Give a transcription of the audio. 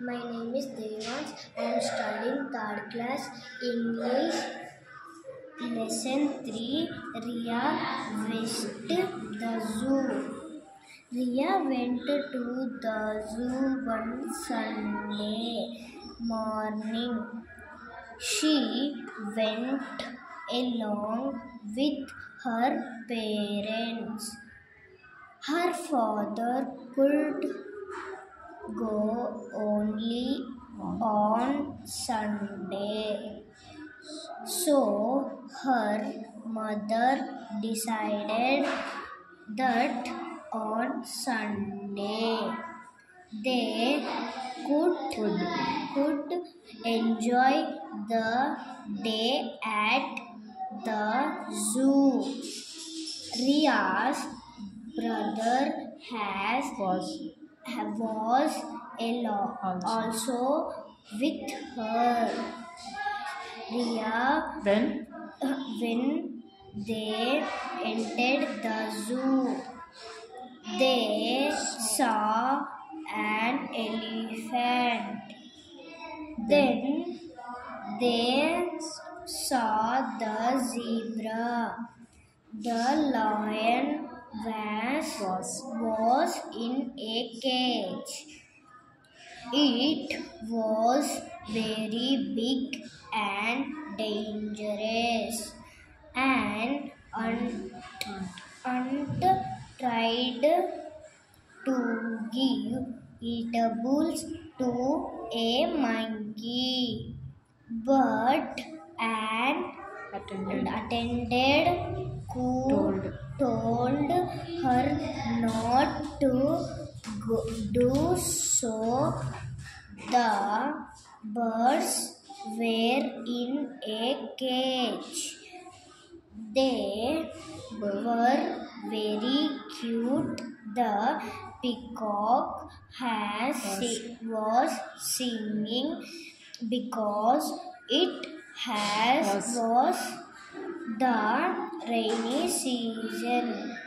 My name is Devans. I am studying third class English lesson 3 Rhea visited the zoo. Rhea went to the zoo one Sunday morning. She went along with her parents. Her father could go only on Sunday. So her mother decided that on Sunday they could, could enjoy the day at the zoo. Rhea's brother has was was along Also. also with her. Rhea, when uh, when they entered the zoo, they saw an elephant. Then they saw the zebra. The lion was, Was. was in a cage. It was very big and dangerous and un- Ant tried to give eatables to a monkey, but Ant attended attended who Told. her not to go, do so. The birds were in a cage. They were very cute. The peacock has was singing because it has was the rainy season.